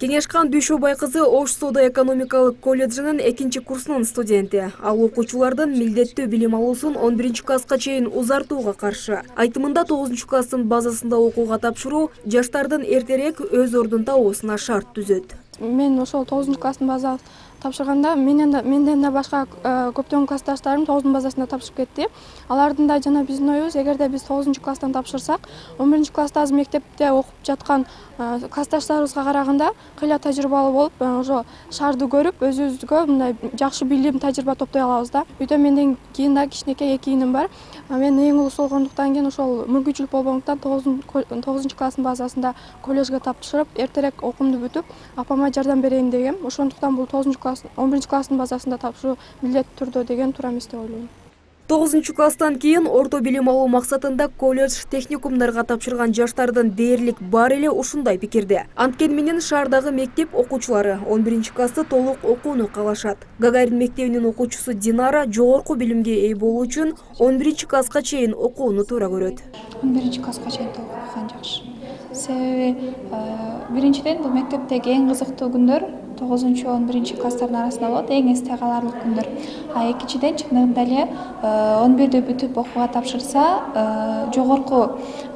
кеңешкан дүйшөбай кызы ош соода экономикалык колледжинин экинчи курсунун студенти. Ал окуучулардын милдеттүү билим алуусун он биринчи класска чейин узартууга каршы. Айтымында тогузунчу класстын базасында окууга тапшыруу жаштардын эртерээк өз ордун табуусуна шарт түзөт. Мен ошол тогузунчу класстын база тапшырганда да менден да башка э, көптөгөн классташтарым тогуздун базасында тапшырып кетти. Алардын да жана биздин оюбуз эгерде биз тогузунчу класстан тапшырсак он биринчи класста азыр мектепте окуп жаткан э, классташтарыбызга караганда кыйла тажрыйбалуу болуп э, ошо шаарды көрүп өзүбүзгө мындай жакшы билим тажрыйба топтой алабыз да. Үйдө менден кийин дагы кичинекей эки иным бар. Мен эң улуусу болгондуктан кийин ошол мүмкүнчүлүк болбогондуктан тогузунчу класстын базасында колледжге тапшырып эртерээк окуумду бүтүп апама жардам берейин дегем. Ошондуктан бул тогузунчу он биринчи класстын базасында тапшыруу милдеттүү түрдө деген туура эмес деп ойлойм. Тогузунчу класстан кийин орто билим алуу максатында колледж техникумдарга тапшырган жаштардын дээрлик баары эле ушундай пикирде. Анткени менен шаардагы мектеп окуучулары он биринчи классты толук окууну каалашат гагарин мектебинин окуучусу динара жогорку билимге ээ болуу үчүн он биринчи класска чейин окууну туура көрөт. Он биринчи класска чейин толук окуган жакшы. Себеби э, биринчиден бул мектептеги эң кызыктуу күндөр тогузунчу он биринчи класстардын арасында болот. Эң эсте каларлык күндөр. А экинчиден чындыгында эле э, он бирди бүтүп окууга тапшырса э, жогорку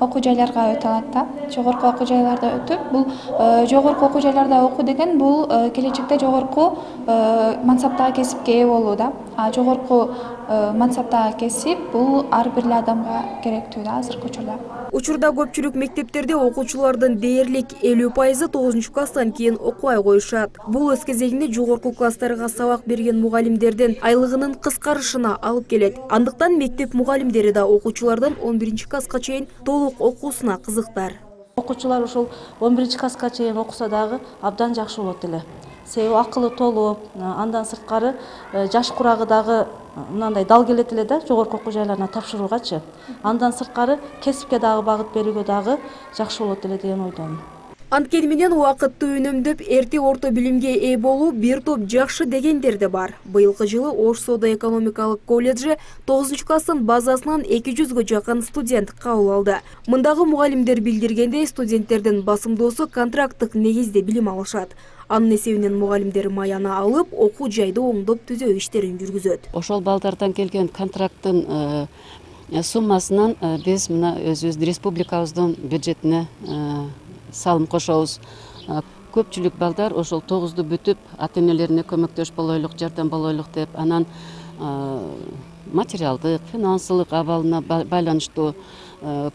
окуу жайларга өтө алат да. Жогорку окуу жайларда өтүп бул э, жогорку окуу жайларда окуу деген бул келечекте жогорку мансаптагы кесипке ээ болуу да. А жогорку мансаптагы кесип бул ар бир эле адамга керектүү да азыркы учурда. Учурда көпчүлүк мектептерде окуучулардын дээрлик элүү пайызы тогузунчу класстан кийин окубай коюшат бул өз кезегинде жогорку класстарга сабак берген мугалимдердин айлыгынын кыскарышына алып келет андыктан мектеп мугалимдери да окуучулардын он биринчи класска чейин толук окуусуна кызыктар окуучулар ушул он биринчи класска чейин окуса дагы абдан жакшы болот эле. Себеби акылы толуп андан сырткары э, жаш курагы дагы мынандай дал келет эле да жогорку окуу жайларына тапшыруугачы андан сырткары кесипке дагы багыт берүүгө дагы жакшы болот эле деген ойдомун. Анткени менен убакытты үнөмдөп эрте орто билимге ээ болуу бир топ жакшы дегендер да бар. Быйылкы жылы ош соода экономикалык колледжи тогузунчу класстын базасынан эки жүзгө жакын студент кабыл алды. Мындагы мугалимдер билдиргендей студенттердин басымдоосу контракттык негизде билим алышат. Анын эсебинен мугалимдер маяна алып окуу жайды оңдоп түзөө иштерин жүргүзөт. Ошол балдардан келген контракттын э, суммасынан э, биз мына өзүбүздүн республикабыздын бюджетине э, салым кошобуз көпчүлүк балдар ошол тогузду бүтүп ата энелерине көмөктөш болойлук жардам болойлук деп анан материалдык финансылык абалына байланыштуу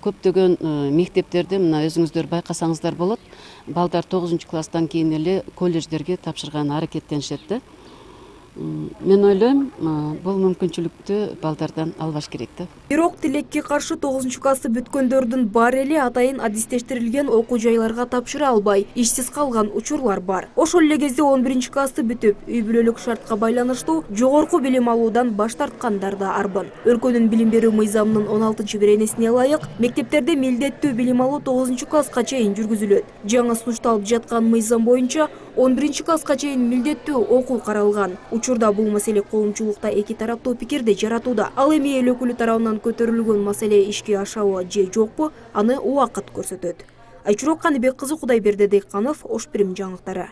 көптөгөн мектептерде мына өзүңүздөр байкасаңыздар болот. Балдар тогузунчу класстан кийин эле колледждерге тапшырганы аракеттенишет да мен ойлойм бул мүмкүнчүлүктү балдардан албаш керек да. Бирок тилекке каршы тогузунчу классты бүткөндөрдүн баары эле атайын адистештирилген окуу жайларга тапшыра албай ишсиз калган учурлар бар. Ошол эле кезде он биринчи классты бүтүп үй бүлөлүк шартка байланыштуу жогорку билим алуудан баш тарткандар да арбын. Өлкөнүн билим берүү мыйзамынын он алтынчы беренесине ылайык мектептерде милдеттүү билим алуу тогузунчу класска чейин жүргүзүлөт. Жаңы сунушталып жаткан мыйзам боюнча он биринчи класска чейин милдеттүү окуу каралган. Учурда бул маселе коомчулукта эки тараптуу пикирди жаратууда. Ал эми эл өкүлү тарабынан көтөрүлгөн маселе ишке ашабы же жокпу аны убакыт көрсөтөт. Айчурок каныбек кызы кудайберди дыйканов ош бирим жаңылыктары